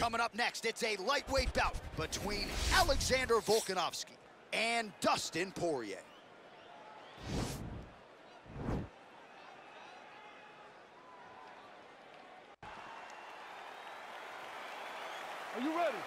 Coming up next, it's a lightweight bout between Alexander Volkanovski and Dustin Poirier. Are you ready?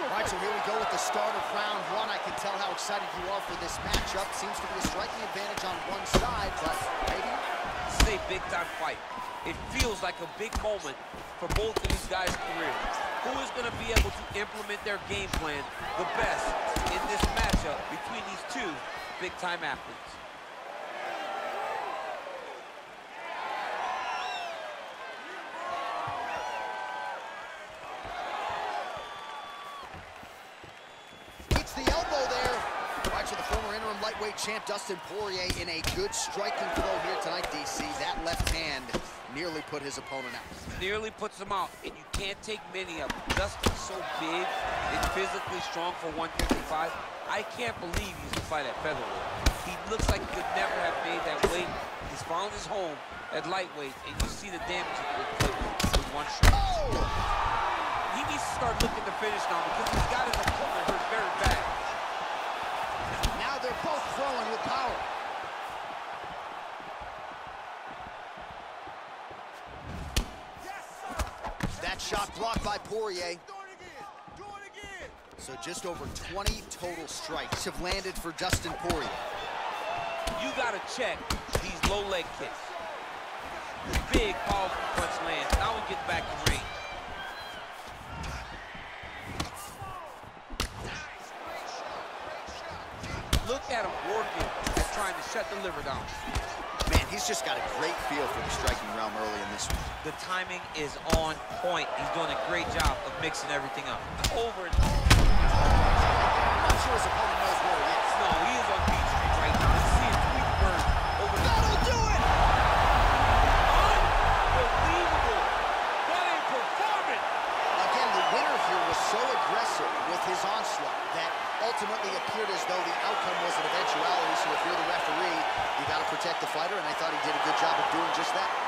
All right, so here we go with the start of round one. I can tell how excited you are for this matchup. Seems to be a striking advantage on one side, but maybe... This is a big-time fight. It feels like a big moment for both of these guys' careers. Who is going to be able to implement their game plan the best in this matchup between these two big-time athletes? Beats the elbow there. All right, so the former interim lightweight champ Dustin Poirier in a good striking throw here tonight, DC. That left hand nearly put his opponent out. Nearly puts him out, and you can't take many of them. Dustin's so big and physically strong for 155. I can't believe he's to fight at featherweight. He looks like he could never have made that weight. He's found his home at lightweight, and you see the damage he could do with one shot. Oh! He needs to start looking to finish now because he's got his opponent hurt very bad. Now they're both throwing with power. That shot blocked by Poirier. So just over 20 total strikes have landed for Dustin Poirier. You gotta check these low leg kicks. Big, powerful punch lands. Now he gets back in range. Look at him working at trying to shut the liver down. Man, he's just got a great feel for the striking realm early in this one. The timing is on point. He's doing a great job of mixing everything up. Over and over. I'm not sure his opponent knows where he is. No, he is on Beach Street right now. You see his tweet bird over the That'll do it! Unbelievable. What a performance. Again, the winner here was so aggressive with his onslaught that ultimately appeared as though the outcome was an eventuality. So if you're the referee, you got to protect the fighter, and I thought he did a good job of doing just that.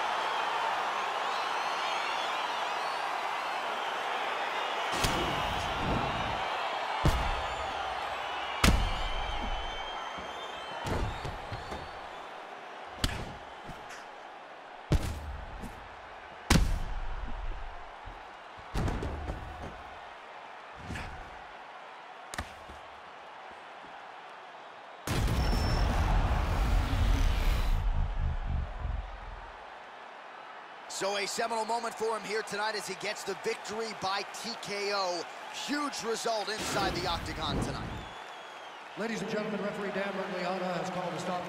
So a seminal moment for him here tonight as he gets the victory by TKO. Huge result inside the octagon tonight. Ladies and gentlemen, referee Dan Miragliotta has called a stop.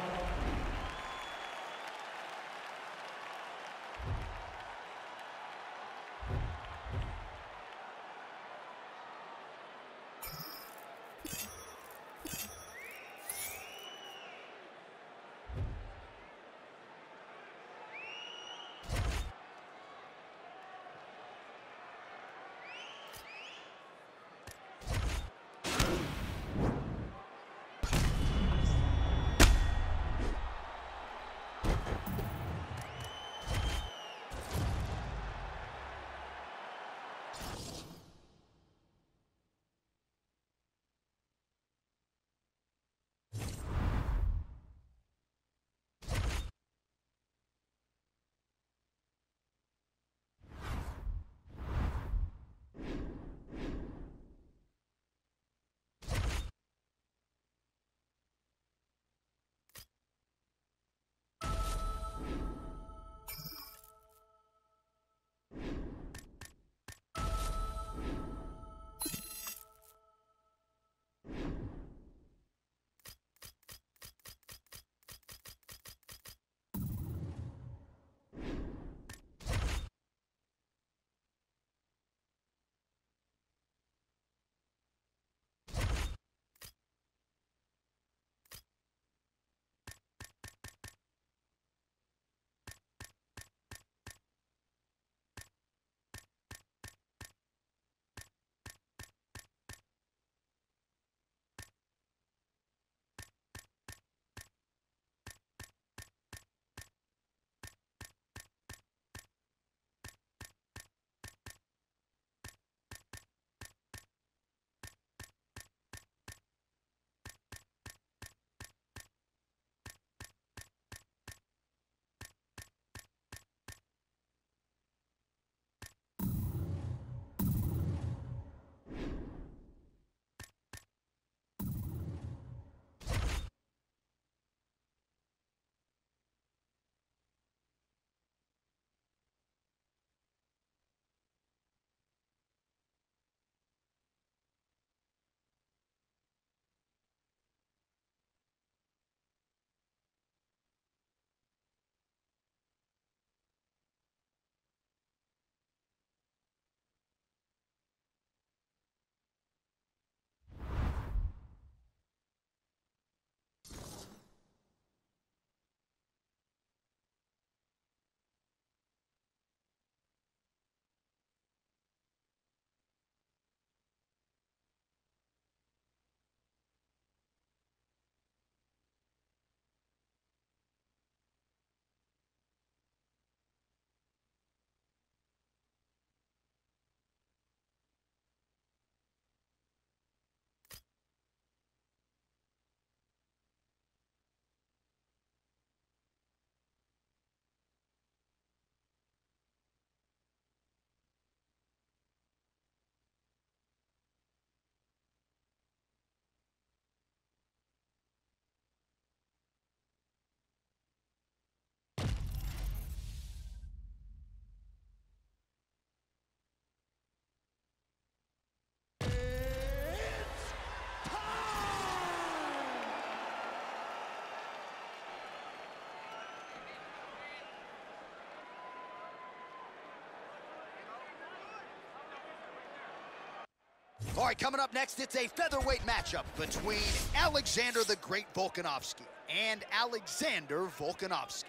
All right, coming up next, it's a featherweight matchup between Alexander the Great Volkanovski and Alexander Volkanovski.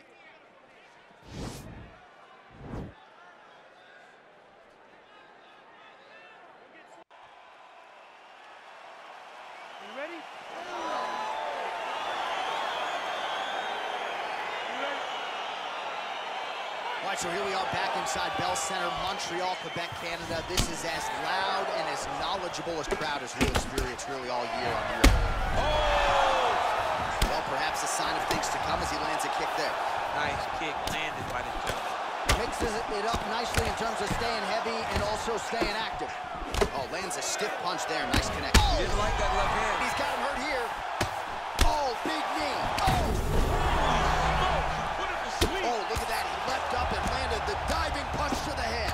Right, so here we are back inside Bell Center, Montreal, Quebec, Canada. This is as loud and as knowledgeable a crowd as we'll experience really all year on the road. Well, perhaps a sign of things to come as he lands a kick there. Nice kick landed by the gentleman. Mixes it up nicely in terms of staying heavy and also staying active. Oh, lands a stiff punch there. Nice connection. Didn't like that left hand. He's got him hurt here. Oh, big knee. Oh, Put him to sleep. oh, look at that. He leapt up and landed the diving punch to the head.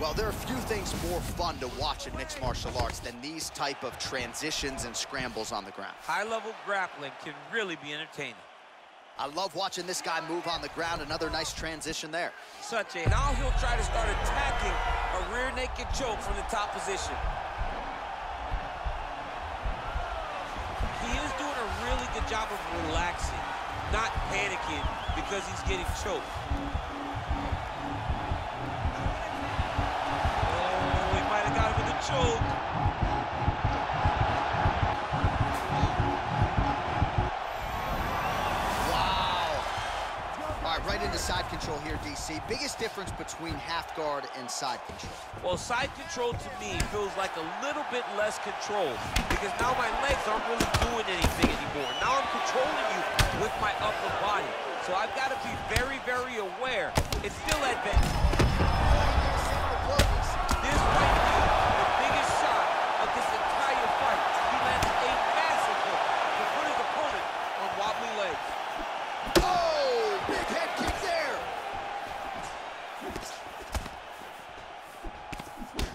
Well, there are a few things more fun to watch in mixed martial arts than these type of transitions and scrambles on the ground. High-level grappling can really be entertaining. I love watching this guy move on the ground. Another nice transition there. Such a, now he'll try to start attacking a rear naked choke from the top position. He is doing a really good job of relaxing, not panicking because he's getting choked. Into side control here, DC. Biggest difference between half guard and side control. Well, side control to me feels like a little bit less control because now my legs aren't really doing anything anymore. Now I'm controlling you with my upper body. So I've got to be very, very aware. It's still advanced. This might be the biggest shot of this entire fight. He lands a massive hook to put his opponent on wobbly legs. Oh, big head kick there.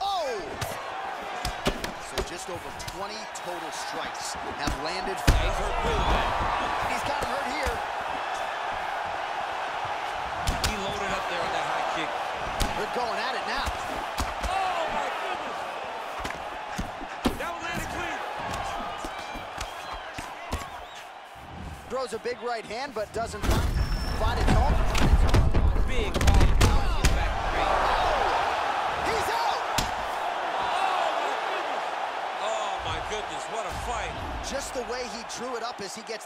Oh. So just over 20 total strikes have landed. Really bad. He's got him hurt here. He loaded up there on that high kick. They're going at it now. Oh, my goodness. That was landed clean. Throws a big right hand, but doesn't find, find its home. Big call. Get back straight. He's out. Oh, my goodness. Oh, my goodness. What a fight. Just the way he drew it up as he gets the